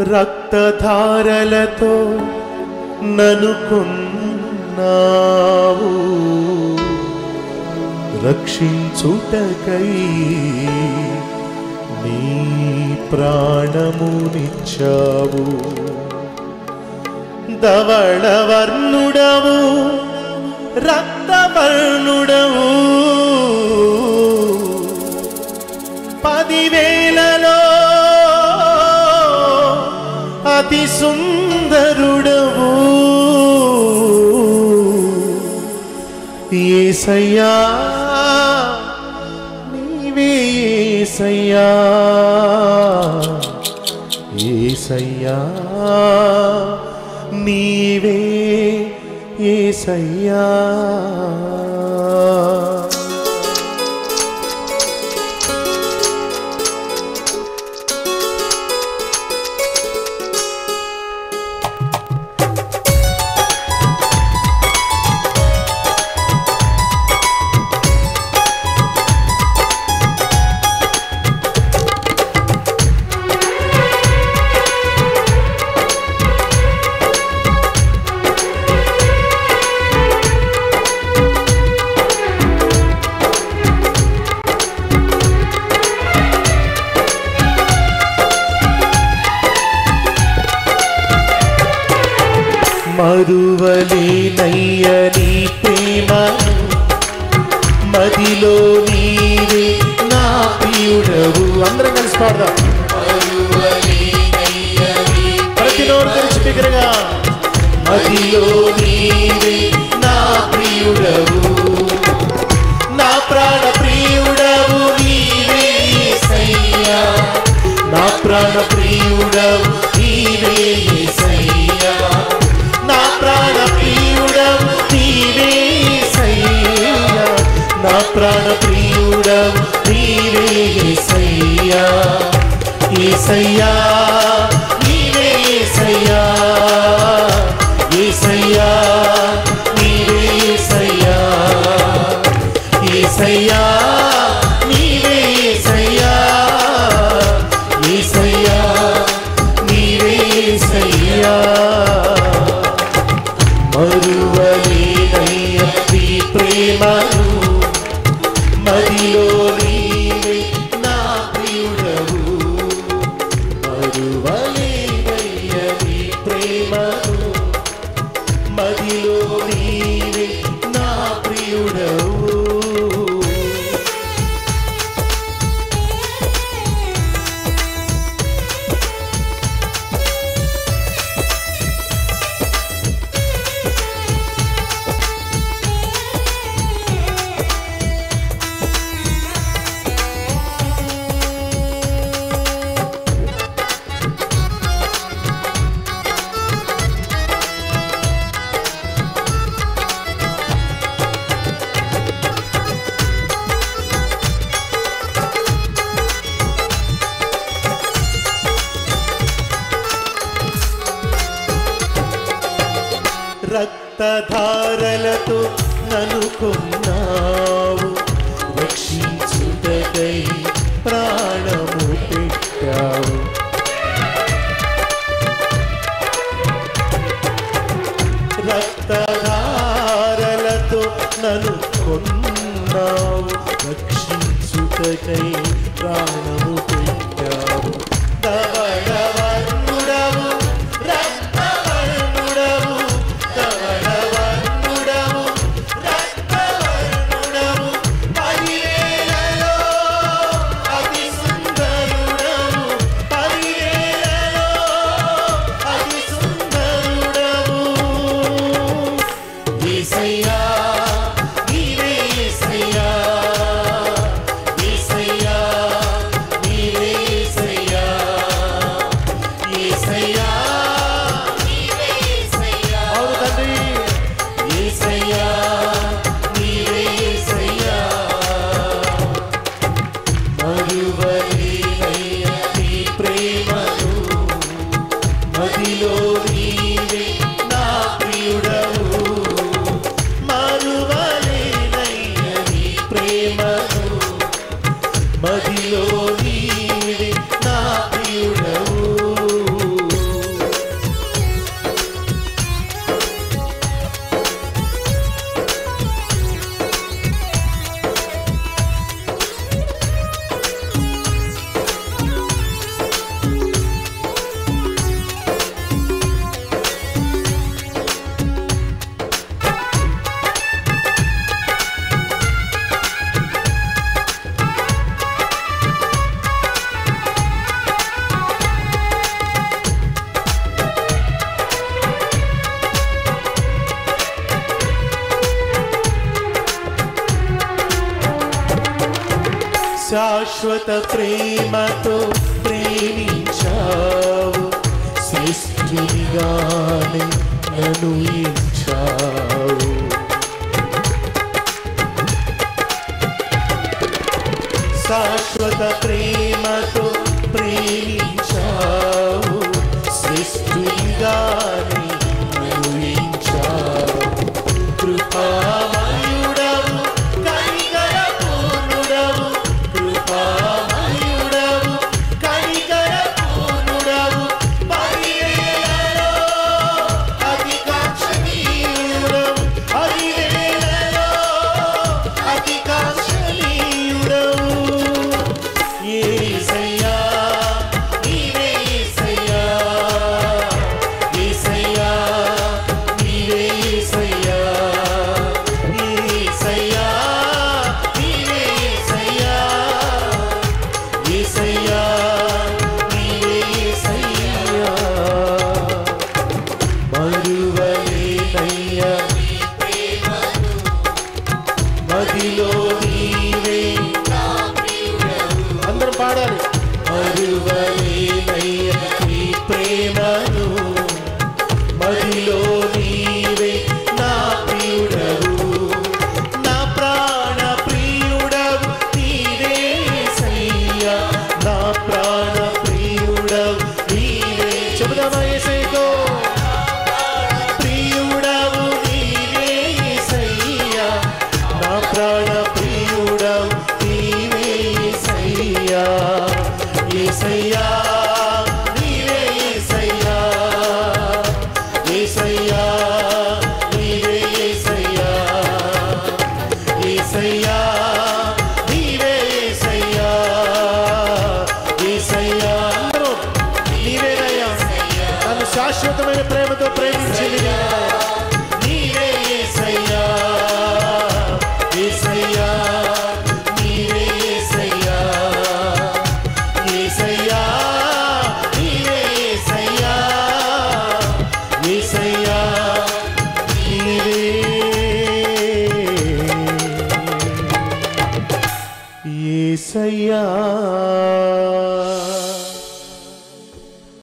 రక్తధారలతో ననుకున్నావు. రక్షించుటకై నీ ప్రాణమునిచ్చావు. ధవళవర్ణుడవు రక్తవర్ణుడవు. పదివే అతి సుందరుడవు. ఏసయ్యా నీవే ఏసయ్యా. ఏసయ్యా నీవే ఏసయ్యా. మరువలేనయ్య నీ ప్రేమ. మదిలో నీవే నా ప్రియుడవు. అందరం కలిసి పాడదాం. ప్రతి నోరు తెరిచి బిగ్గరగా మదిలో నీవే నా ప్రియుడవు. నా ప్రాణ ప్రియుడవు నీవే యేసయ్యా నా ప్రాణ ప్రియుడవు నీవే యేసయ్యా నా ప్రాణ ప్రియుడవు నీవే యేసయ్యా యేసయ్యా నీవే యేసయ్యా యేసయ్యా నీవే యేసయ్యా యేసయ్యా నీవే యేసయ్యా యేసయ్యా నీవే యేసయ్యా మదిలో నీవే నా ప్రియుడవు. రక్తధారలతో నన్ను కొన్నావు రక్షించుటకై ప్రాణము పెట్టావు. రక్తధారలతో నన్ను కొన్నావు రక్షించుటకై ప్రాణము శాశ్వత ప్రేమతో ప్రేమించావు. సృష్టిగానే నన్ను ఇచ్చావు. శాశ్వత ప్రేమతో ప్రేమించావు. సృష్టిగానే శాశ్వతమైన ప్రేమతో ప్రేమించింది నీవే ఏసయ్యా ఏసయ్యా सैया